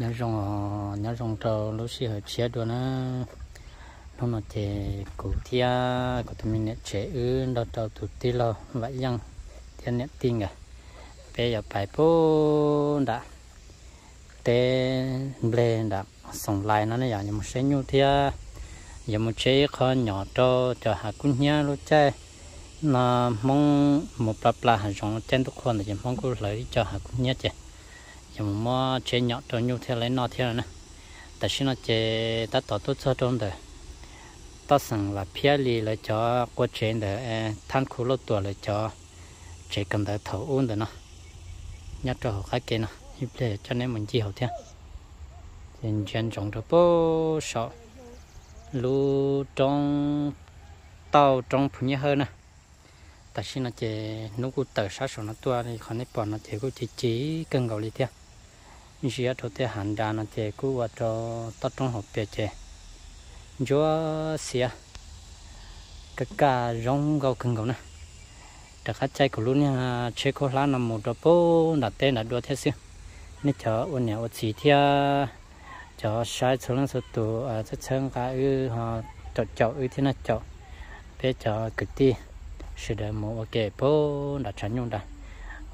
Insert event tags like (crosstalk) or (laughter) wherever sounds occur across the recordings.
nhớ rong nhớ rong trâu lúc xí hơi chia đua nó nó mà chế cụ thia của tụi mình nè chế ư đó trâu tụt tí lo vậy rằng thiên nè tin à bây giờ phải bố đã té ble đã sống lại nó này giờ một xe nhu thia giờ một chế khó nhỏ cho cho hạ cũng nhá lúc chơi nó mong một bắp là hàng rong trênทุกคนแต่ยังมองกูเลยcho hạ cũng nhá chơi chúng mà chế nhỏ cho nhu theo lấy nó theo nè. แต่ xin nó chế ta tổ tốt cho trong đời? Ta sang là phía lì lại cho quá chế để e, than khu lô tuổi lại cho chế cần để thấu ôn để nó. Nhớ cho họ khác kia nó. Như thế cho nên mình chỉ học theo trên trên trồng cho bố sợ lu trong tàu trong phụ nhớ hơn nè. Ta sao nó chế nó cũng tờ sát số nó tua thì còn nếp bỏ, nó chế cũng chỉ chỉ cần gạo đi theo chỉ cho thế hạn đà nó chế cứ vào cho tao trong học bề chế chúa xia cái cá rong gạo cần gạo nè đặc khách chạy của luôn nha chế có lá nằm một đôi bố đặt tên là đua thế xưa nên chờ ôn nhà ôn chỉ theo chờ sai số lượng số tụ à chất chân cả ư họ chọn chọn ư thế nào chọn bây giờ cực ti sự đời một ok bố đã chán nhung đã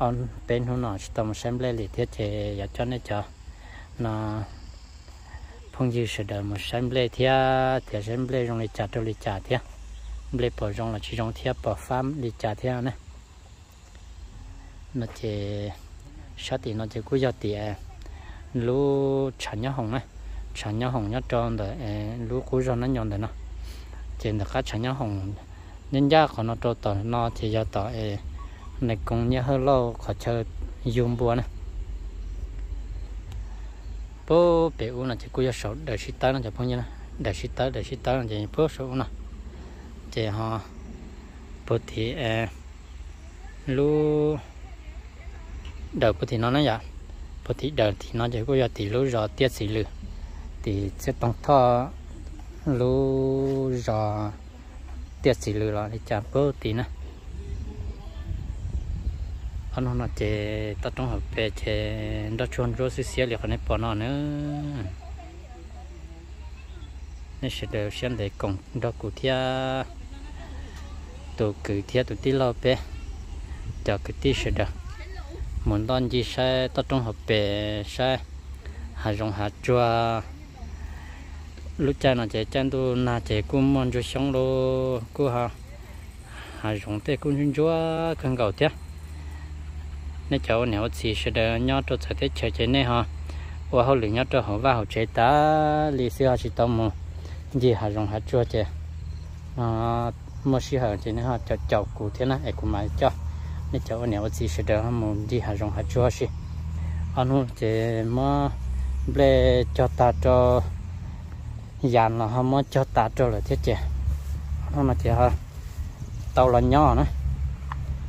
on bên hôm nọ tầm xem lên lịch thiết chế giờ cho nên cho. Nó phong dư sự đời một xem lên thia thì xem lên trong lịch trả trong lịch trả thia. Lên bỏ trong là chỉ trong thia, bỏ phám lịch trả thia này. Nó chế sao thì nó chế cú giờ thì lú chăn nhớ hồng này. Chăn nhớ hồng nhớ tròn rồi lú cú giờ nó nhọn rồi nó. Trên được các chăn nhớ hồng nhân gia của nó trâu tỏ, nó thì giờ tỏ này cũng nhớ hơi lâu, khỏi chờ dùng bùa này bố bé u là chỉ cúi giờ sổ để xí tới nó cho phong như này để xí tới để xí tới là chỉ bố sổ nó chỉ họ, bố thì à, lú đời bố thì nó nói vậy. Bố thì đời thì nó chỉ cúi giờ thì lú rõ tiết xí lử. Thì sẽ tông thọ lú rõ tiết xí lử là để chạm bố thì nè anh nó chè ta trong hợp bè chè đã chôn rồi xí xí liền này bỏ nó nữa nên sẽ đều xem để cùng đó cụ thia tổ cử thia tổ tí lo bè cho cái tí sẽ được muốn đón gì sẽ ta trong học bè sẽ hà rong hà chua lúc cha nó chạy chân tu na chạy cũng mong cho sống lo cô hà hà rong tê cũng chung chúa cần cầu tiếc nó cháu nếu chỉ sẽ được nhớ cho chạy thế chạy chạy này ha và họ lửa nhớ cho họ vào chế ta lý sư họ chỉ tông mà gì họ dùng hà chua chạy à ờ, mua xí họ chạy này họ cho cháu cụ thế này cũng mà cho. Nó cháu nếu chỉ sẽ được một gì họ dùng hà chua xí anh hùng chế mà ble cho ta cho dàn là họ mới cho ta cho là thế chứ nó mà chỉ ha tàu là nhỏ nữa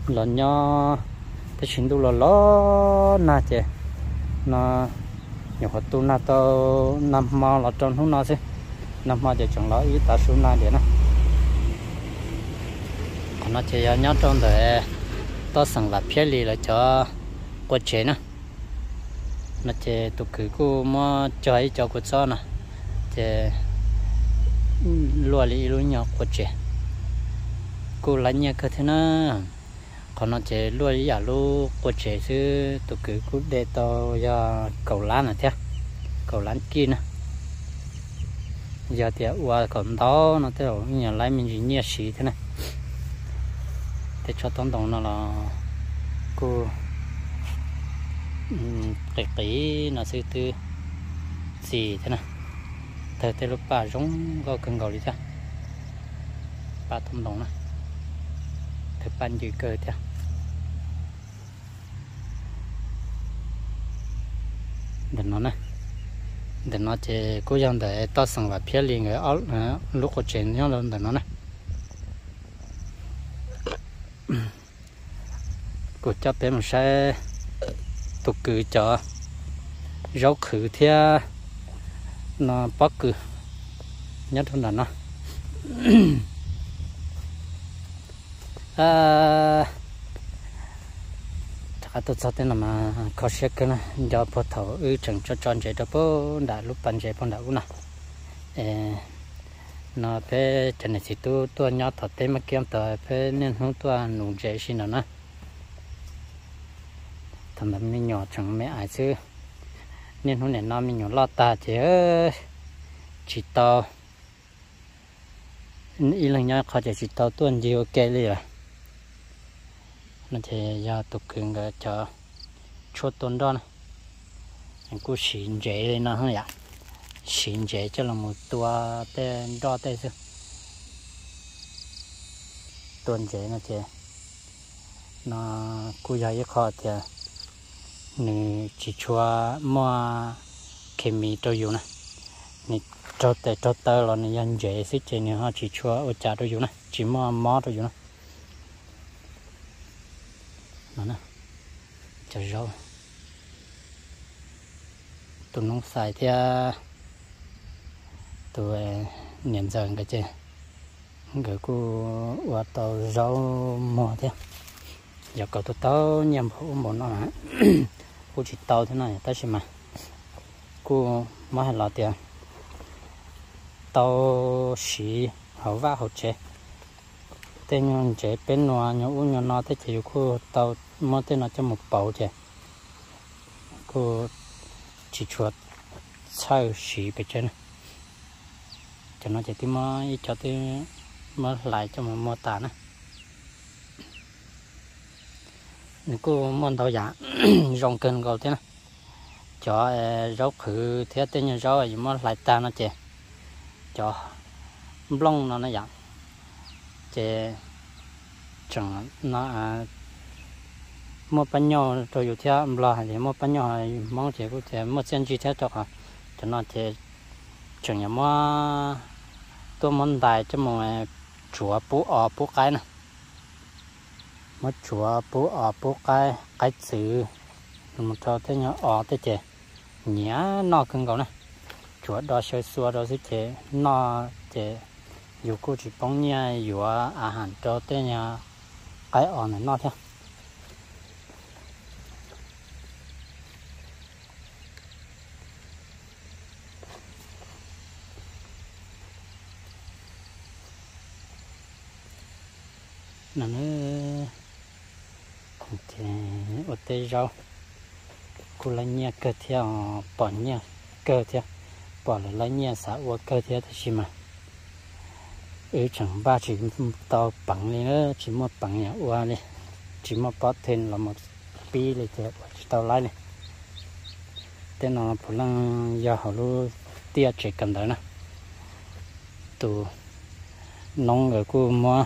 là nhỏ cái chuyện tu là lo na chè. Nó nhiều hoạt tu na tàu năm mò là trong hôm nào chứ năm mò thì chẳng lo ý ta số na để nó còn nó chè nhớ trong để to sẵn là phía lì là cho qua chế nó nó chè tụ cứ cô mà cho ấy cho cô sao nè chè lúa lì lúa nhỏ qua chế cô lấy nhà cơ thế nào còn nó chế luôn giả lu qua chế chứ tụ cứ cứ để to giờ cầu lá này thế. Cầu lá kia nè. Giờ thì qua còn đó nó thế rồi nhà lái mình chỉ nhẹ xí thế này. Để cho tổng tổng nó là cô ừ, cái cái nó sư tư gì thế này. Thế thế lúc bà giống có cần cầu đi chưa bà thông đồng này thời ban dự cơ cha để nó này. Để nó chỉ cố gắng để to sang và phía liền cái áo à, lúc có chuyện nhau lên để nó này. Của cho bé mình sẽ tục cử cho rau khử theo nó bắt cử. Nhất hơn là nó. (clears throat) À à tôi cho tên là mà có xe cái này do bộ thầu ư chẳng cho tròn chạy đó bộ đã lúc bàn chạy phong đã u nào. Nó phải chân này chỉ tu tôi nhớ thật tên mà kiếm tờ phải nên hướng tôi à, nụ chạy xin nó nè. Thằng mình nhỏ chẳng mấy ai chứ. Nên hôm nay nó mình nhỏ lo ta chứ. Chỉ to ý là nhớ khó chỉ to tuần gì ok đi à nó chỉ do tục cường cái cho chốt tuần đó này. Anh cứ xin dễ lên nó không vậy xin dễ cho là một tua tên đo tên chứ. Tuần dễ nó chỉ nó cứ giờ khó thì nè chỉ chua mua kem mì tôi dùng này. Nè cho tê cho tơ là nè nhân dễ xí chế nè họ chỉ chua ở chả tôi dùng này. Chỉ mua mò tôi dùng này nó nè. Cho rau. Tụi nông xài thì à, tụi à, nhận dần cái chơi cái cô qua tàu rau mò thế. Giờ có tụi tao nhầm hũ mò nó cô (coughs) chỉ tàu thế này ta xem mà. Cô mới là tiền tàu xì hậu va hậu chế tên nhon chế bên noa nhon u nhon nó thế chỉ khu tàu mà tên nó cho một bảo chế khu chỉ chuột, sao xí bên trên cho nó chỉ tìm mà cho tìm mà lại cho một mô tả này cô món tàu giả rong cơn gọi thế này cho ờ, rau khử thế tên như rau gì mà lại ta nó chè. Cho, blong nó nó dạng chế chẳng nó à mua bánh nhỏ rồi อยู่ theo là thì mua bánh nhỏ mong chế cũng thế mua chân chi theo được hả cho nó chế chẳng nhà mua tôi muốn đại cho mọi chùa bố ở bố cái nè mất chùa bố ở bố cái cái chữ một cho thế nhỏ ở thế chế nhá nó cần cầu này chùa đó sơ xua đó thế chế nó chế chè dù chỉ nha dù à cho cái này thì ở đây rau cô lấy nhẹ cơ theo bỏ nhẹ cơ theo bỏ lại lấy nhẹ xã ở cơ theo thì gì mà ừ chẳng ba chỉ tao bằng này nữa chỉ một bằng nhà qua này chỉ một bát thêm là một pi này thì tao lái này tên nó phụ lăng giờ họ lu tia chỉ cần đó nè tụ nông ở cô mua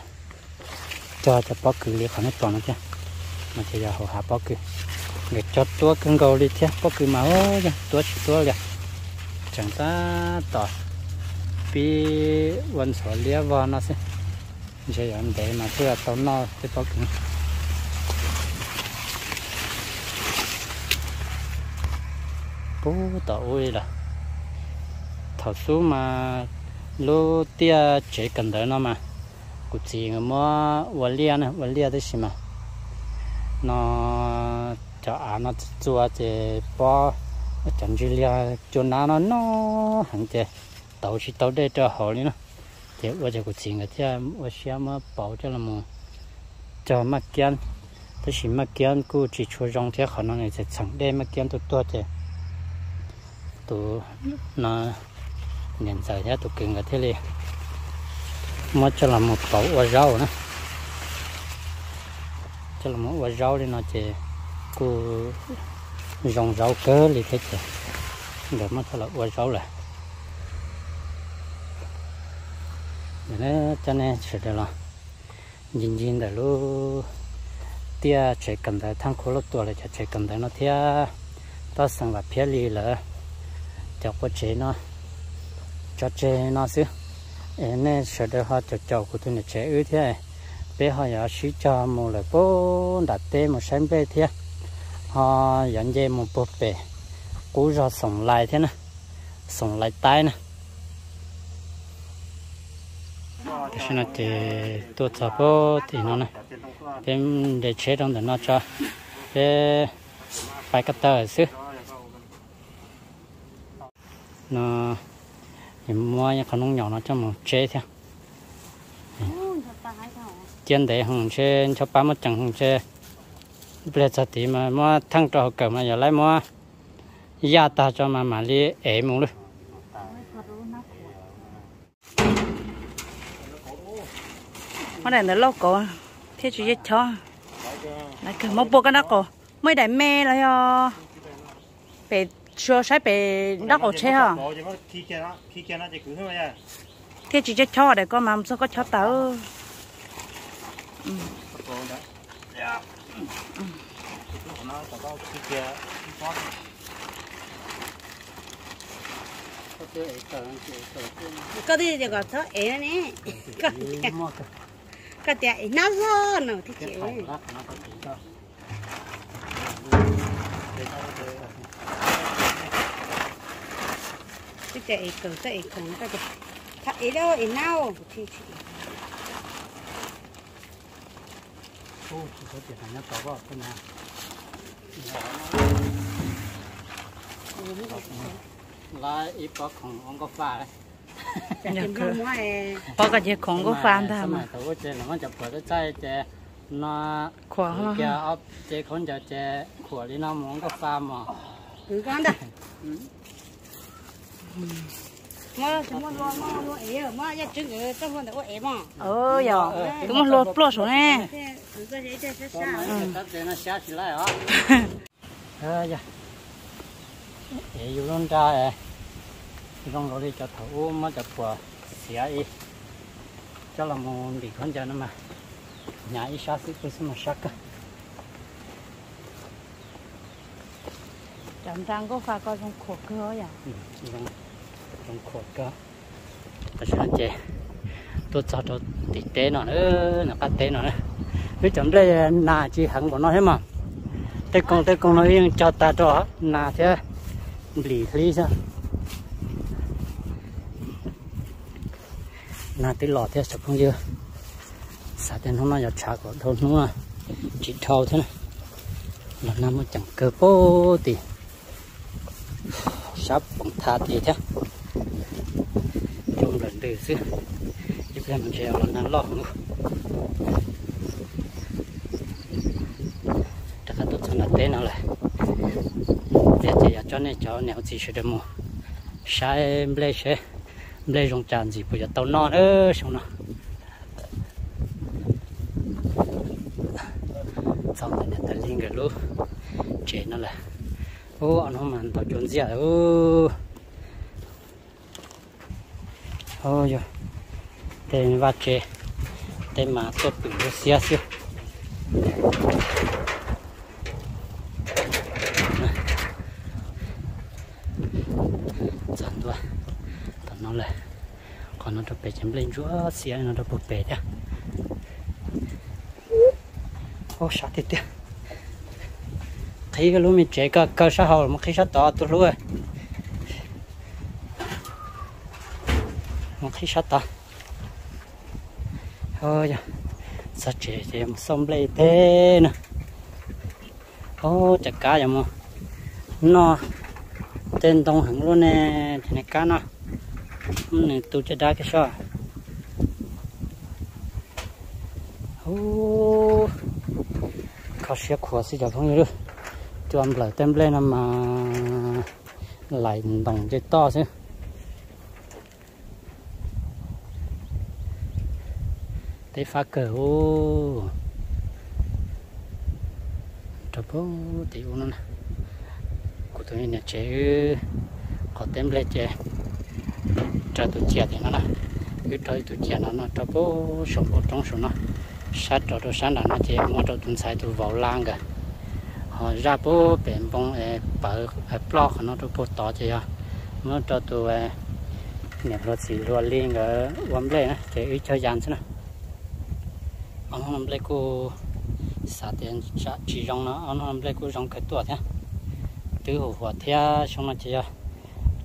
cho cho bác cứ lấy khỏi nó toàn nó chứ mà chỉ giờ họ hạ bác cứ để cho tua cưng cầu đi chứ bác cứ mà ô chứ tua chỉ tua liền chẳng ta tỏ bị vận số lia vào nó sẽ chỉ là để mà chưa tao nó cái bó cử bố tàu ơi là. Thầu số mà lô tia chế cần tới nó mà. Cụ chỉ người mua vật lia này vật lia đấy xí mà. Nó cho à nó chua thì bỏ chẳng chỉ lia cho nó nó nó hàng chế tàu chỉ tàu đây cho họ đi nó thì bây giờ cụ chỉ người thì ở xe mà bảo cho là mà cho mà kiên tức là mà kiên cứ chỉ cho rong thế khả năng này sẽ chẳng đây mà kiên tụt tua thế, tụ nó nhận giải thế tụ kinh cái thế này mà cho là một bảo quả rau nữa cho là một quả rau đi nó chỉ cứ dòng rau cơ thì thế chứ để mà cho là quả rau là để cho nên chỉ được là nhìn nhìn để lu tia chạy cầm tới thang khổ lúc tuổi là chạy cầm tới nó tia ta sang là phía lì là cho có chế nó, cho chế nó xíu nên sẽ được họ cho cháu của tôi là chế ư thế à. bé họ giờ sĩ cho một là bố đặt tê một sáng bé thế họ dẫn dây một bộ bể cú ra sống lại thế nè sống lại tay nè. Xin là thì tôi cho bố thì nó này bên để chế trong để nó cho để phải cắt tờ xứ nó em mua những con nhỏ nó cho một chế theo trên để hồng chế cho ba mất chẳng hồng chế bây giờ thì mà mua thăng trò cầm mà giờ lấy mua gia ta cho mà mà đi ế muốn luôn mà này nó lâu cổ. Thế chỉ cho lại cứ một bộ cái nó cổ. Mới đại mê là yo bị cho sai bị nó cổ chế hả thế chỉ cho để con mà sao có cho tao có đi thì có thở ế nè (laughs) có có tiệt nó zo nó thì chị cái chạy cỡ chạy cỡ cái chạy thật ý đâu ý nào thì chị. Ô chỉ có tiền nó có vào cái nào? Là ít có không ông có pha đấy bao cái gì không có phản đa mà tao chơi là nó chụp phải trái chơi nó khỏa mà giờ ấp con giờ chơi khỏa đi nó muốn có phản mà cứ con đó mà chúng nó lo mà lo ấy mà giờ chúng người tao muốn tao ấy mà ờ giờ chúng nó lo lo số này cứ cái gì chơi chơi nó sao thì lại à ờ giờ ấy luôn ra rong rồi đi cho thấu mà cho quả xé đi cho là một bị con cho nó mà. Nhà ít sát sức cái mà sát cả chẳng rằng có phải có trong khổ cơ vậy à? ừ, vâng. trong trong khổ cơ. Ta sẽ ăn chè. Tôi cho tôi tí té nó nữa nó cắt té nó nữa. Cứ chẳng đây ờ, nà chỉ hẳn của nó hết mà. Tới con tới con nó cho ta cho nà thế. Lì lý sao? Na tí lọ thế, sập không chưa sao tên không nói giờ trả của đâu không chỉ thâu thế này. Là năm chẳng cơ bố thì sắp bằng tha thì thế. Trong lần từ xưa giúp em mình treo là nó lo nữa. Chắc là tốt hơn là thế nào lại. Để chỉ cho nên cho nếu chỉ sẽ được mua sai ble sẽ đây rong tràn gì bây giờ tàu non ơ xong nó xong rồi nó linh cái lú chế nó là ô nó mà ăn tàu chuẩn gì à ô ô giờ tên vắt chế tên mà tôi bị xia xia dần thôi tao nó là còn nó được bể nó đã bột bể nha ô, sao thế thế? Thấy cái lúa mình chạy cái cơ sao hậu mà khi sao to tôi luôn mà khi sao to thôi giờ sao chạy chế mà xong lấy thế nè ô, chả cá gì mà. Nó, tên tông hẳn luôn nè thì này cá nó. Này tôi chơi đá cái sao ô khó xếp khó xí cho không được. Cho em lại tem lên mà lại đồng chơi to chứ. Thấy phá cờ ô cho bố tiểu nó nè. Của tôi nhà chế có tem lên chế cho tôi chia thì nó nè. Cứ thôi tôi chia nó nó cho bố, sống bố trong số nó sát trò trò sáng là nó chế mua trò tôi xài tôi vào lang cả họ ra bố bền bông bờ block nó tôi bố tỏ chế à nó cho tôi nẹp nó xì luôn liên ở quắm lên á chế ít chơi dàn thế nào. Ông hôm nay cô xả tiền chỉ rong nó, ông hôm nay cô rong cái tuổi thế từ hồ hòa thế xong nó chỉ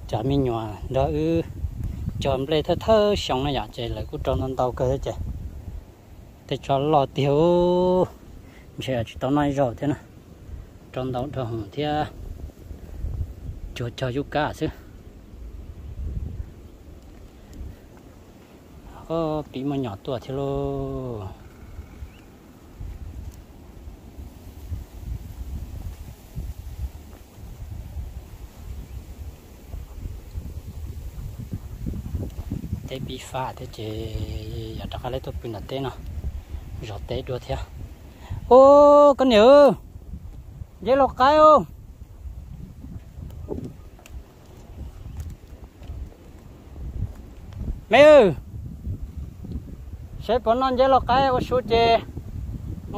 chả mi nhỏ đó ư. Chọn hôm thơ thơ xong nó giả chơi lại cô trông nó đau cơ thế chứ thì cho lò tiêu. Sẽ chỉ tao nói rồi thế nào. Trong đó cho hồng thì cho cho giúp cả chứ. Có bị mà nhỏ tuổi thì lo thế bị phá thế chế giờ chắc lấy tôi pin té đua theo. Ô, con nhớ. Dễ lọc cái ô. Mẹ ơi. Sẽ bỏ non dễ lọc cái ô, số chè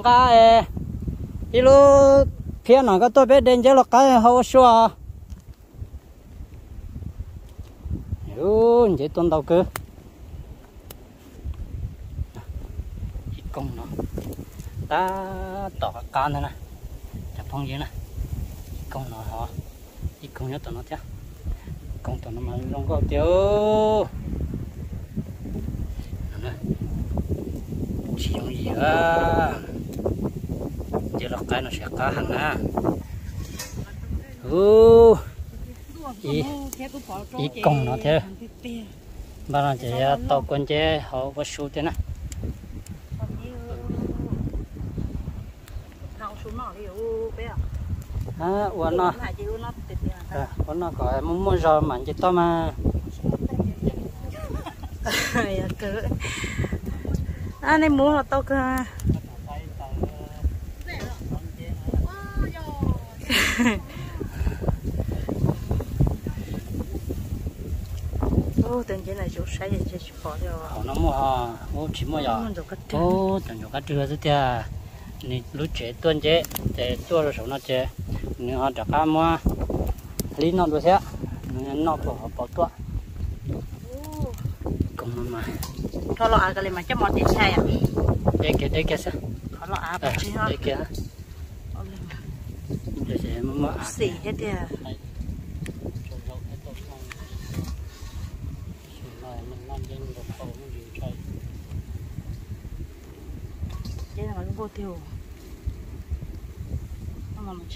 cái đi lu phía nào có tôi biết đến dễ lọc cái hậu số à. Ừ dễ tuân đầu cơ công nó ta tỏ con can này nè. Chặt phong dưới nè. Công nó họ. Đi công nhất tụi nó chứ. Công tụi nó mà không có tiêu chỉ dùng gì á? Chỉ lọc cái nó sẽ cá hàng nè ừ ý. Ý công nó thế. Bà nó chỉ tàu quân chế họ có số thế nè. À uốn nó. À uốn nó có muốn mua rồi mà chỉ to mà à này mua họ to cơ ô từng cái này chỗ sai thì chỉ bỏ 掉 họ nó mua họ ô chỉ mua giờ ô từng chỗ cái trưa thế à nè lúc chế tuần chế để tua rồi số nó chế. Nếu họ trả cá mua lý nó được thế nó bỏ bỏ tua cũng mà thôi lo cái mà chắc món tiền sai à? Đây kia đây kia sao thôi lo à bỏ chi ha đây kia. Để sẽ mua à. xỉ hết đi chế là mình vô tiêu mà mình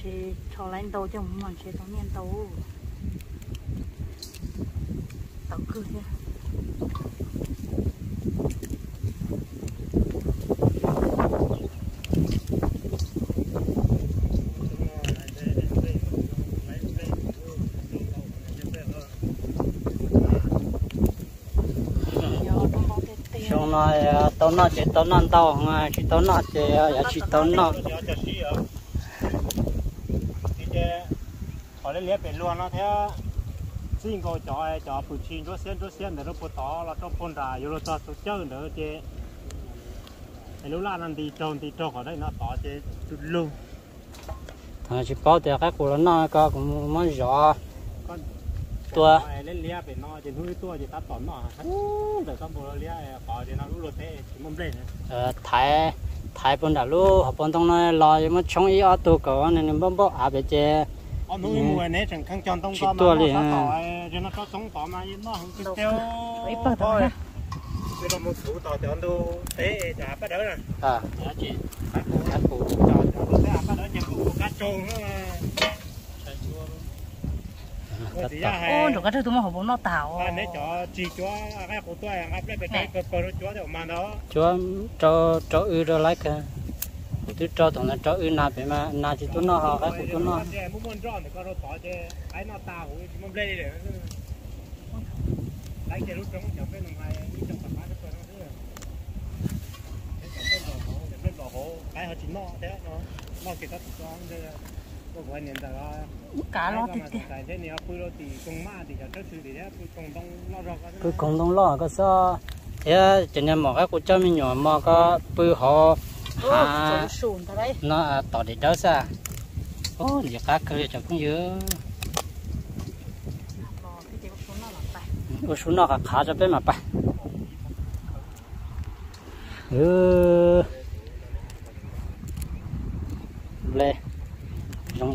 cho lên tàu chứ mình chế tao nhiên tàu tàu cười nha. Xong rồi ờ, tao nọ chỉ tao nó tao mà chỉ tao nó chỉ chỉ tao nó họ lấy liếp bên luôn nó thế xin cô cho cho phụ chín cho xem cho xem để nó bớt to là cho phun ra rồi cho số chơi nữa chứ lúc là nó đi trồng đi trồng ở đây nó to chứ chút luôn à chỉ có thì các cô nó có cũng mới rõ tua lên liếp bên nó chỉ nuôi tua chỉ ta tỏ nó để xong rồi liếp có thì nó lúc rồi thế chỉ mong lên thái thái bọn đã lu họ bọn tông nó lo nhưng mà trong ý ở tù có nên nên bọn bọn à bây giờ ở núi mùa này chẳng khăn chọn tông to mà nó sát tỏ cho nó có sống tỏ mà nó không kịp tiêu thôi bây giờ một số tỏ chọn đồ thế chả bắt đỡ nè à dạ chị các cụ các cụ chọn đồ thế à bắt đỡ chỉ cụ cá trôn nữa mà ô được cái thứ mà họ muốn nó tạo à nếu cho chỉ cho cái cụ tôi ăn áp lấy cái cái cái nó chúa được mà nó. Chúa cho cho ư rồi lại cái. Tôi cho tụi nó cho ư nào vậy mà nào chỉ tụi nó họ cái tụi nó. Thì nó cái nó lấy lấy cái lúc trong trong cái này như trong tầm cái nó nữa cái lò hổ cái họ chỉ nó thế nó nó chỉ có cho cái cái quan niệm là cá lo thì tại thế này quy lô thì thì quy công đông lo cứ lo cái sao? Thế cho nên mà cái của cho mình nhỏ mà có bự họ à nó tỏ để đó sao ô giờ cá cười cho cũng dữ ô xuống nó khá khá cho bên mà phải ừ lê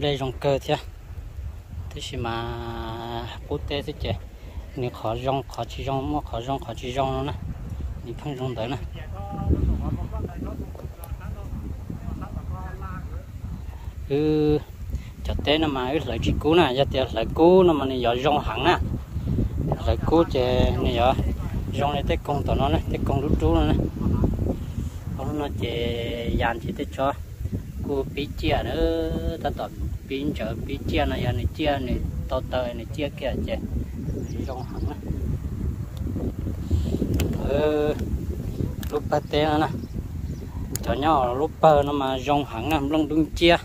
đây rong cơ chứ thế à? thì mà bút tê thế chứ nếu khó rong, khó chỉ rong mà khó rong, khó chỉ rong nữa nè không rong tới nè ừ cho té nó mà ít lại chỉ cú nè. Cho té lại cú nó mà này giờ rong hẳn nè lại cú chứ này giờ rong này té công tao nó nè té công rút nó nè nó chế dàn chỉ thích cho cô bị chia nữa. Ta tập bị chở bị chia này, giờ này chia này to tờ này chia kia chè rong hẳn á. Ừ lúc bắt té nè. Cho nhau lúc bơ nó mà rong hẳn nè long đúng chia.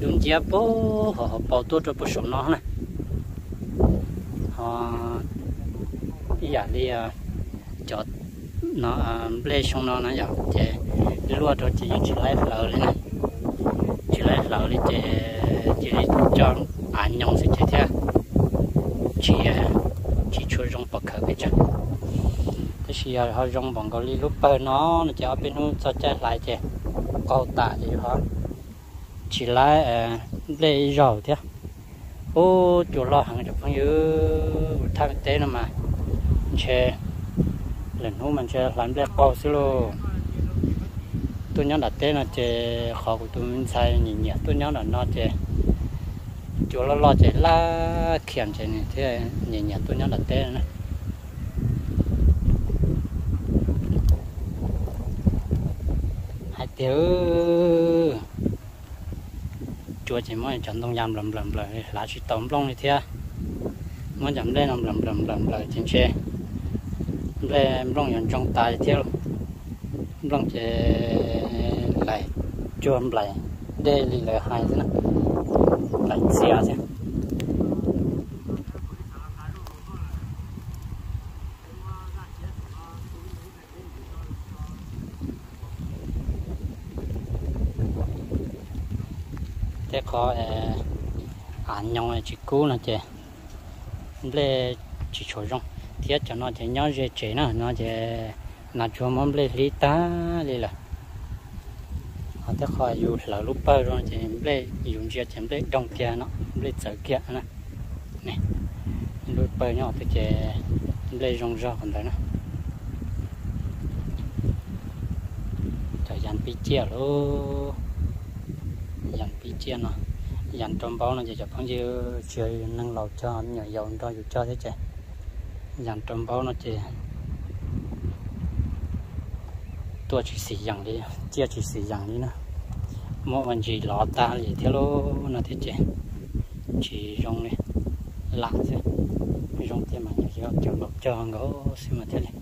Đúng chia bố, họ bảo tôi cho bố sống nó này họ bây giờ đi à nó à, lê xong nó nó giờ thì lúa cho chỉ chỉ lấy lẩu lợn này. Chỉ lấy lẩu đi à, chỉ à, chỉ cho ăn nhông sẽ chết thế chỉ chỉ cho rong bạc khởi cái chứ. Thế thì họ rong bằng cái lúc bơ nó nó cho bên nó cho chạy lại chứ câu tạ thì họ chỉ lấy lê rau thế. Ô chỗ lo hàng cho phong yêu thằng tế nó mà. Che lần hôm mình sẽ làm lê bao xí lô tôi nhớ là tế là che khó của tôi mình sai nhỉ nhỉ tôi nhớ là nó che chỗ lo lo che la khiển che này thế nhỉ nhỉ tôi nhớ là tế nữa hai tiểu chùa chỉ mới chọn đông yam lầm lầm lại lá chỉ tổng lông như thế mới chọn lên lầm lầm lầm lầm lại trên xe lên rong nhận trong tay theo. Rong chỉ lại chùa lại. Đây là lại hai thế này lại xe thế thế có ờ, ăn nhau chỉ cú là chè. Lê chỉ chỗ rong thiết cho nó thì nhau dễ chế nó nó thì nó cho mắm lê lý ta đi là họ thế khỏi dù là lúc bao rồi thì lê dùng chia thì lê đông kia nó, lê sợ kia nè nè lúc bao nhau thì chỉ lê rong ra còn đó nó. Thời gian bị chia luôn dàn bị chia nó. Dàn trong bao nó chỉ cho phong như chơi năng lầu cho, nhỏ dầu cho dù cho thế chứ dàn trầm bao nó chỉ tua chỉ xì dụng đi, chia chỉ xì dụng đi nè. Mỗi vấn gì lọ ta gì thế lô nó thế chứ chỉ dùng này lạ thế. Dùng thế mà nhiều cho cho cho ngó xem mà thế này.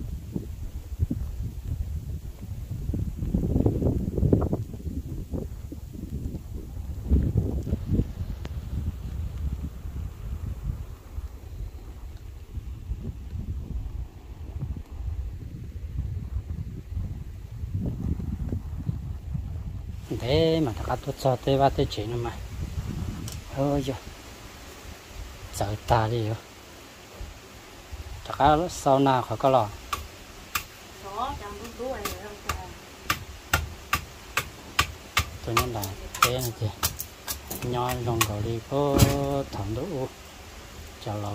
Tốt cho thế ba thế chỉ nó mà. Ôi giờ sợ ta đi rồi chắc là sau nào khỏi có lò tôi nói là thế này chị nhoi lòng cầu đi có thằng đủ. Chào lò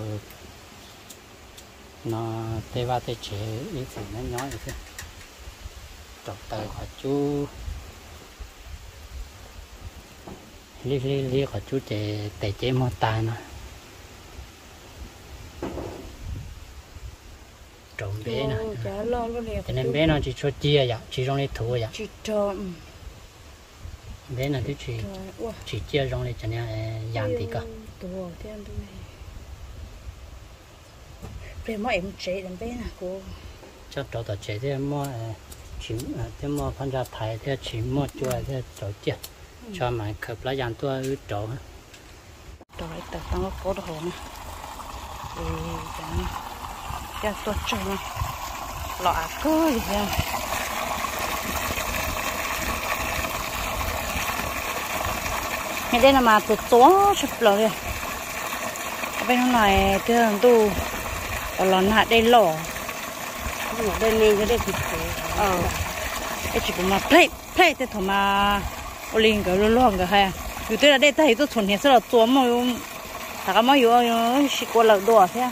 nó tê ba tê chế ý thì nó nhói được trọc tay khỏi chú li li li khỏi chú chế tệ chế mò ta nó. Trộm bé nè cho nên bé nó chỉ cho chia vậy chỉ trong đi thua vậy. Cho bé là cái chỉ chỉ chia trong đi cho nên dàn thì cả bé mà em chế đến bé nè cô. Cho trâu tao chế thế mà chỉ thế mà phân ra thái thế chỉ mà chua thế trâu chia cho mà khập lá dàn tua ứ trổ rồi tập tăng nó cố đồ hồn thì chẳng ra tua trổ nó lọ cơ gì vậy ngày đây là mà tụt tố chụp lọ rồi bên hôm nay tôi làm tu ở lò nạ đây lỏ bên này cho đây thịt ờ cái chỉ có mà play play thì thằng mà ô cái lô lô cái hay dù tôi là đây thấy tôi chuẩn hiện sẽ là tua mà thà cái mà dù chỉ là đùa thế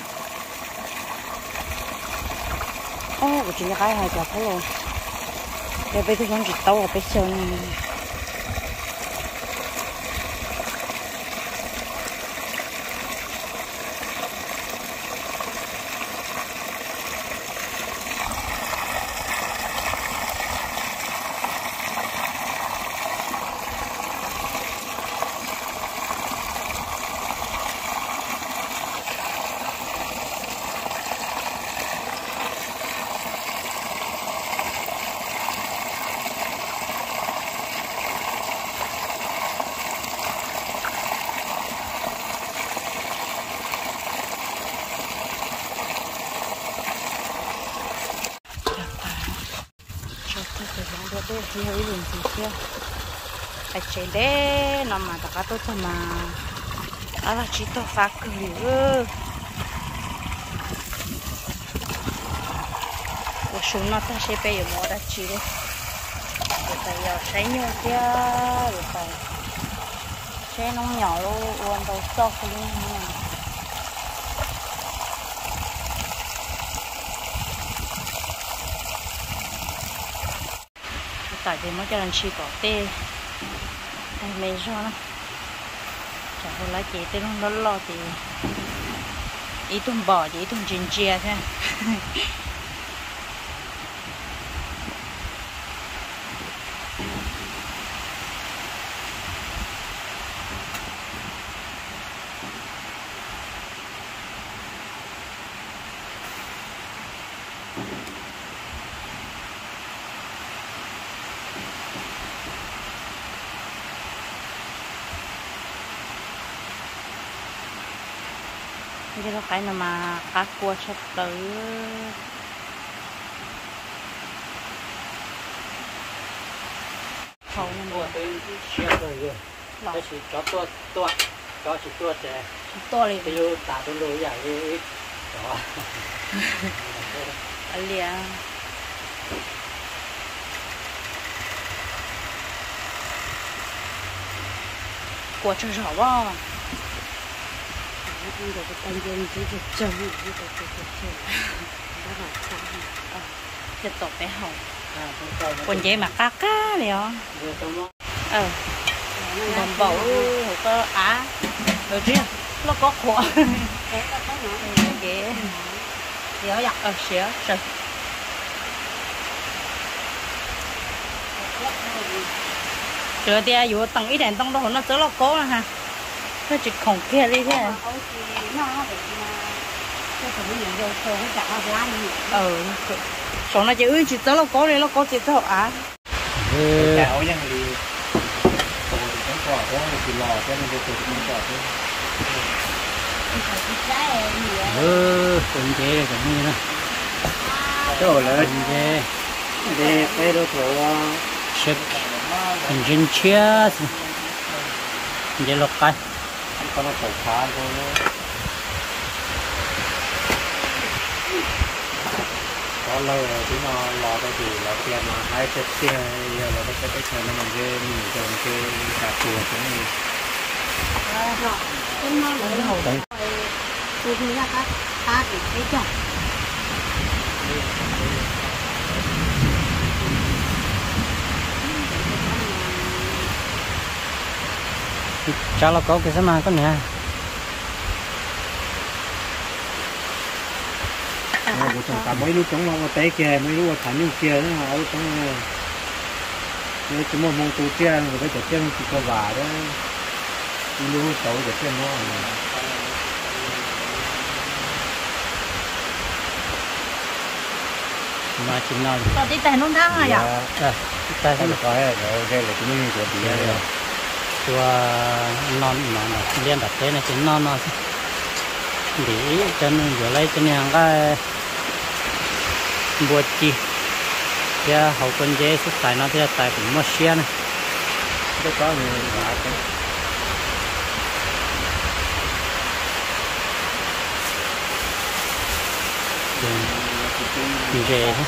ô chỉ là cái hay cả thôi rồi để bây giờ chỉ tàu ở bên sông ญ thì hơi buồn thì chưa phải chế đế nó mà đã cả tôi thôi mà đó là chỉ tôi phá cửa của xuống nó ta sẽ bây giờ mua đã chỉ đấy rồi phải giờ sẽ nhiều kia rồi phải sẽ nó nhỏ luôn uốn đầu sọc luôn lại thì mới cho lần chi có tê. Đây mê cho nó. Chả có lá chị tê nó lo thì ý tung bỏ thì ý tung chín chia thế (laughs) cái đó cái nào mà cá cua sắp tới hầu nên Ủa, tôi chia rồi rồi. Cái chỉ cho tôi tôi cho chỉ tôi trẻ to lên cái lô tạ tôi lô dài cái đó. (laughs) Liền của cho rõ. bao bây giờ cái anh dân chỉ được chồng chỉ được chồng đó là sao quần dây mà cá cá này vừa ờ làm bầu có á rồi chứ nó có khổ ghế xéo giặt ờ xéo rồi rồi thì dù tầng ít đèn tông đó nó tới nó cố ha. 他只空开的些。ờ số này chỉ ơi chỉ tớ nó có đây nó có chỉ tớ à chảo nhưng thì tổ thì cái quả có được thì lò cho nên cái tổ thì quả thôi ừ cũng thế là cũng như đó chỗ là cũng thế để cái đó tổ sực. Hình chân chia để lọc cái có nó phải khá thôi có lâu rồi chúng nó lo cái gì là kia mà hai cái kia giờ là cái cái này nó mình cái mình trồng cái cà chua cũng như. Nó nó lấy hổ cái là cá cá thì cái chồng. Cho nó có cái gì mà con nè Ờ, bố chồng cả mấy lúc chống vào tay kia mấy lúc thả những kia nó ở trong nếu chúng mà mong tu kia người ta chỉ chơi chỉ có vả đó lúc xấu để chơi nó mà chỉ nói có tí tiền không thắng à dạ à ta sẽ cái có cái cái là cái mình của bia rồi chùa ờ, non nó liên đặt thế này chính non nó để chân, giờ lấy chân hàng cái bùa chi. Kia hậu quân dễ xuất tài nó, thế tài cũng mất xe này. Đó có người ngã cái về Hãy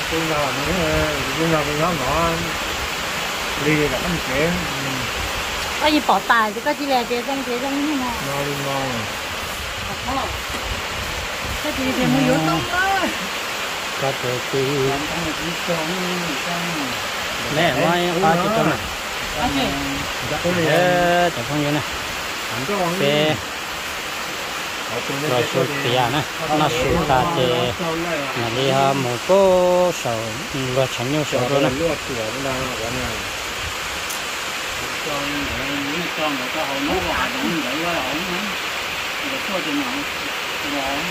subscribe cho kênh Ghiền Mì Gõ Để không đi là không chuyện có gì bỏ tài thì có chỉ là cái trong cái trong như nào nó đi ngon cái gì thì mua yếu tông đó. Có thể thì nè mai ba này. Anh chị cái này ờ tổng không nhiêu này. Có cái rồi số tiền nè nó số ta thì là đi ha một cô sầu vừa chẳng nhiều sầu đó nè lúa sửa nó đang ở này cho người ta hồi nói hoài cũng vậy quá ổn lắm rồi có chừng nào rồi